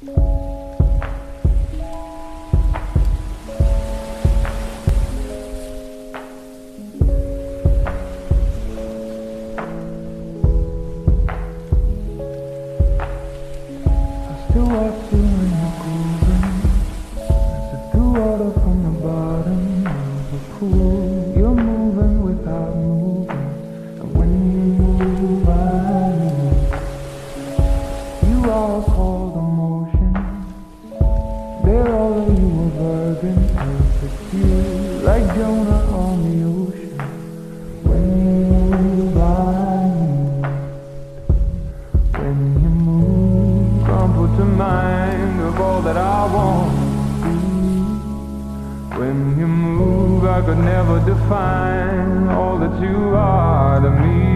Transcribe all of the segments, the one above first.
I still watch you when you're grooving. As I water from the bottom of a pool, you're moving without moving. And when you move, I move. You are called to mind of all that I want. When you move, I could never define all that you are to me.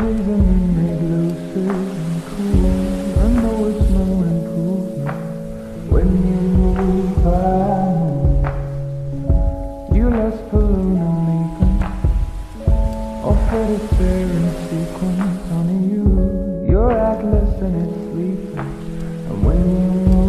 You and. I know it's no improvement. When you move, move. You're less balloon and leaping. Offered there in sequence, honey. You, you're atlas and it's sleeping. And when you